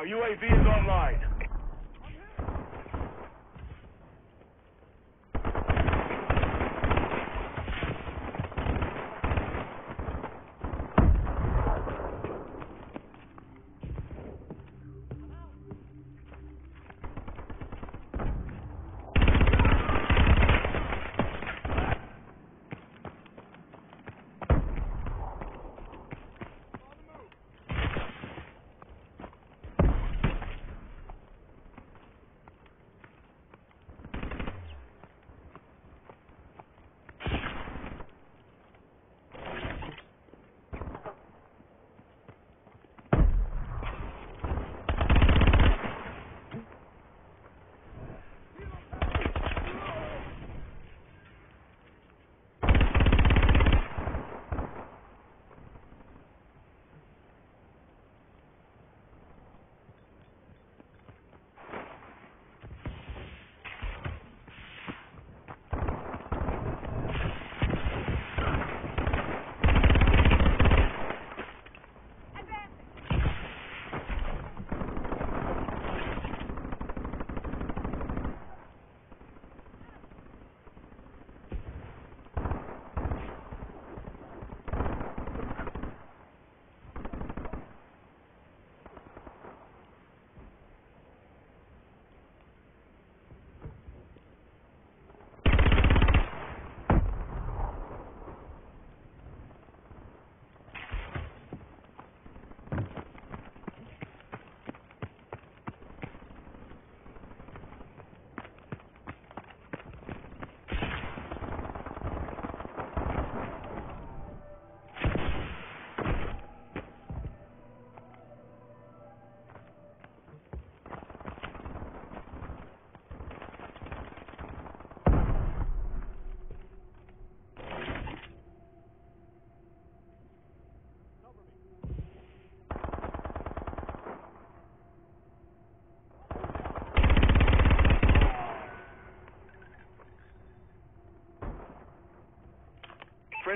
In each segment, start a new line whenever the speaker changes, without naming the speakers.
Our UAV is online.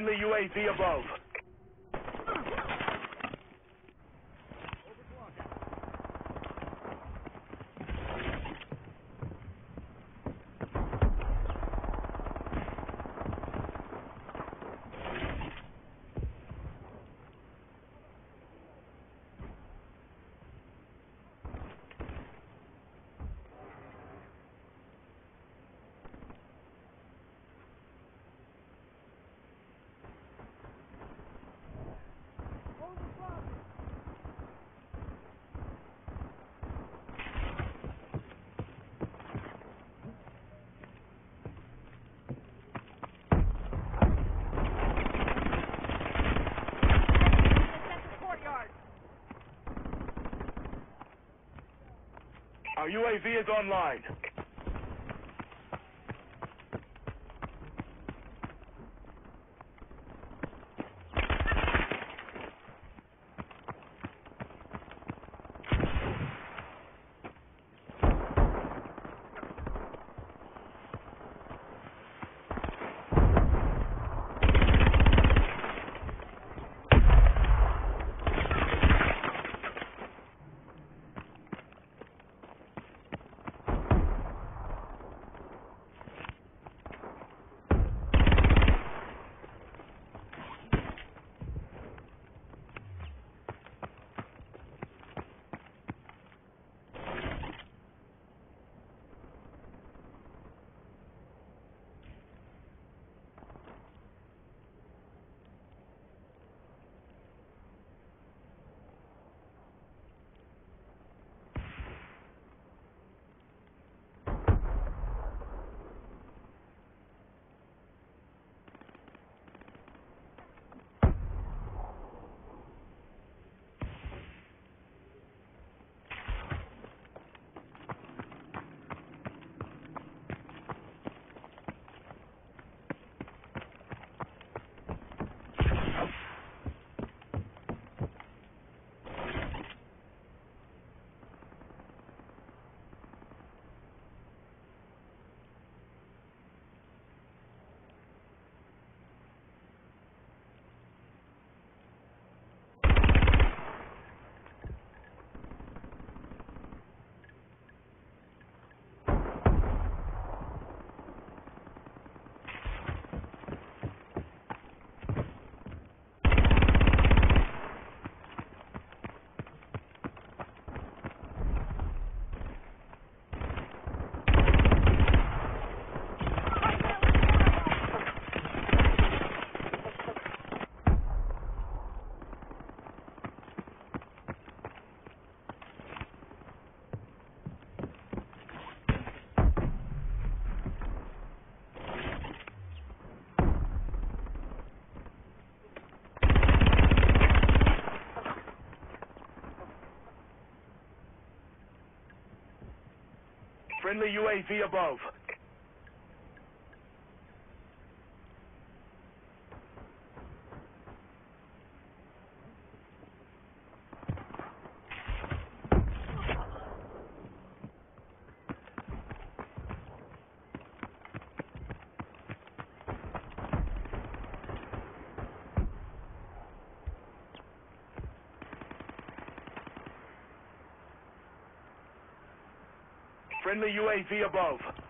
Friendly UAV above. UAV is online. Friendly UAV above. Friendly UAV above.